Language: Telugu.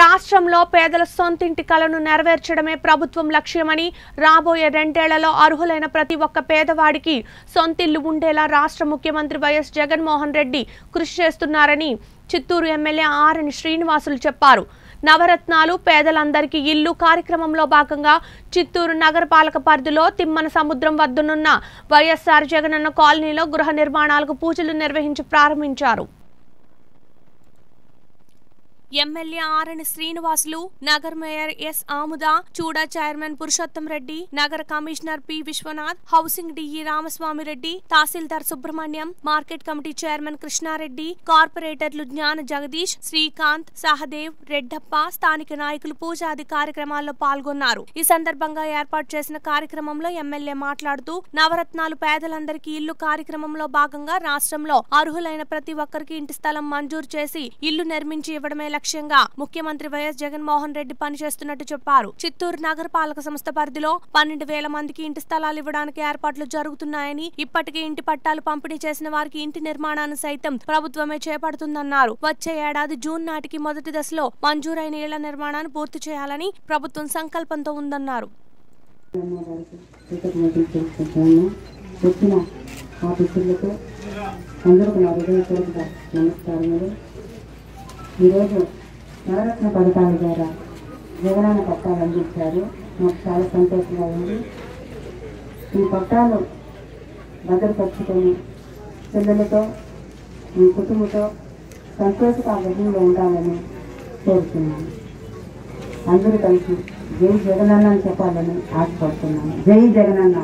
రాష్ట్రంలో పేదల సొంతింటి కలను నెరవేర్చడమే ప్రభుత్వం లక్ష్యమని రాబోయే రెండేళ్ళలో అర్హులైన ప్రతి ఒక్క పేదవాడికి సొంతిల్లు ఉండేలా రాష్ట్ర ముఖ్యమంత్రి వైఎస్ జగన్మోహన్ రెడ్డి కృషి చేస్తున్నారని చిత్తూరు ఎమ్మెల్యే ఆర్ఎన్ శ్రీనివాసులు చెప్పారు. నవరత్నాలు పేదలందరికీ ఇల్లు కార్యక్రమంలో భాగంగా చిత్తూరు నగరపాలక పరిధిలో తిమ్మన సముద్రం వద్దనున్న వైఎస్ఆర్ జగనన్న కాలనీలో గృహ నిర్మాణాలకు పూజలు నిర్వహించి ప్రారంభించారు. ఎమ్మెల్యే ఆర్ఎన్ శ్రీనివాసులు నగర్ మేయర్ ఎస్ ఆముద చూడ చైర్మన్ పురుషోత్తం రెడ్డి నగర commissioner P Vishwanath housing DE Ramaswamy Reddy తహసీల్దార్ Subrahmanyam market committee chairman Krishnareddy కార్పొరేటర్లు జ్ఞాన జగదీష్ శ్రీకాంత్ సహదేవ్ రెడ్డప్ప స్థానిక నాయకులు పూజాది కార్యక్రమాల్లో పాల్గొన్నారు. ఈ సందర్భంగా ఏర్పాటు చేసిన కార్యక్రమంలో ఎమ్మెల్యే మాట్లాడుతూ నవరత్నాలు పేదలందరికీ ఇల్లు కార్యక్రమంలో భాగంగా రాష్ట్రంలో అర్హులైన ప్రతి ఒక్కరికి ఇంటి స్థలం మంజూరు చేసి ఇల్లు నిర్మించి ఇవ్వడమే లక్ష్యంగా ముఖ్యమంత్రి వైఎస్ జగన్మోహన్ రెడ్డి పనిచేస్తున్నట్టు చెప్పారు. చిత్తూరు నగరపాలక సంస్థ పరిధిలో పన్నెండు వేల మందికి ఇంటి స్థలాలు ఇవ్వడానికి ఏర్పాట్లు జరుగుతున్నాయని ఇప్పటికే ఇంటి పట్టాలు పంపిణీ చేసిన వారికి ఇంటి నిర్మాణాన్ని సైతం ప్రభుత్వమే చేపడుతుందన్నారు. వచ్చే ఏడాది జూన్ నాటికి మొదటి దశలో మంజూరైన ఇళ్ళ నిర్మాణాన్ని పూర్తి చేయాలని ప్రభుత్వం సంకల్పంతో ఉందన్నారు. అందరికీ నా హృదయపూర్వక నమస్కారములు ఈరోజు నవరత్న పథకాల ద్వారా వివరణ పట్టాలు అందించారు నాకు చాలా సంతోషంగా ఉంది. ఈ పట్టాలు భద్రపరుచుకొని పిల్లలతో మీ కుటుంబంతో సంతోషంగా గృహంలో ఉండాలని కోరుతున్నాను. అందరూ కలిసి జై జగనన్న అని చెప్పాలని ఆశపడుతున్నాను. జై జగనన్న.